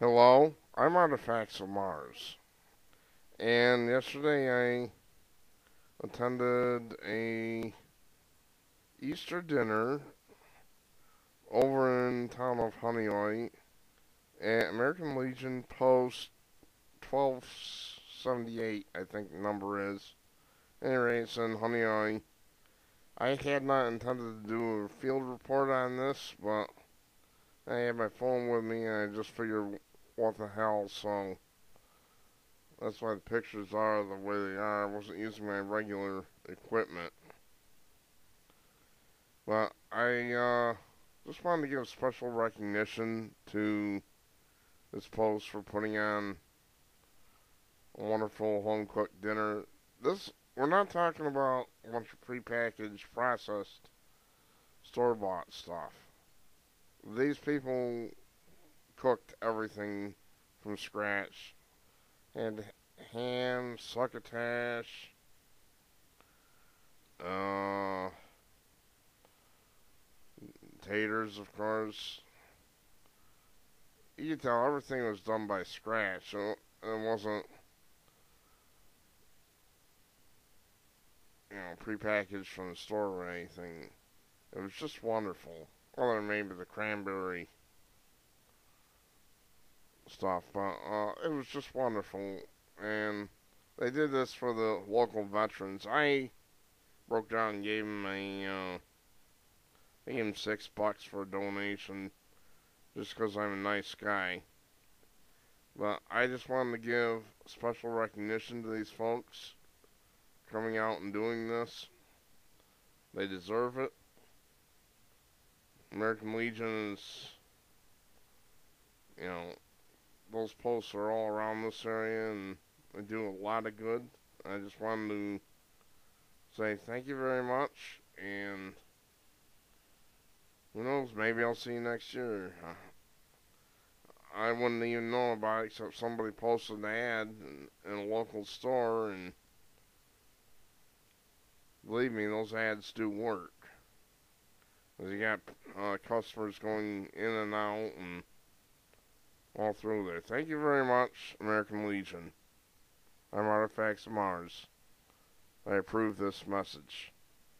Hello, I'm Artifacts of Mars. And yesterday I attended a Easter dinner over in town of Honeoye at American Legion Post 1278, I think the number is. Anyway, it's in Honeoye. I had not intended to do a field report on this, but I had my phone with me and I just figured what the hell, so that's why the pictures are the way they are. I wasn't using my regular equipment. But I uh, just wanted to give special recognition to this post for putting on a wonderful home cooked dinner. This we're not talking about a bunch of prepackaged, processed, store bought stuff. These people cooked everything from scratch. And ham, succotash, uh, taters, of course. You can tell everything was done by scratch. So it wasn't, you know, prepackaged from the store or anything. It was just wonderful. Other than maybe the cranberry stuff, but uh, it was just wonderful. And they did this for the local veterans. I broke down and gave them a, uh, gave them six bucks for a donation, just because I'm a nice guy. But I just wanted to give special recognition to these folks coming out and doing this. They deserve it. American Legion is, you know, those posts are all around this area and they do a lot of good. I just wanted to say thank you very much and who knows, maybe I'll see you next year. I wouldn't even know about it except somebody posted an ad in, in a local store and believe me, those ads do work. Cause you got uh, customers going in and out and all through there. Thank you very much, American Legion. I'm Artifacts of Mars. I approve this message.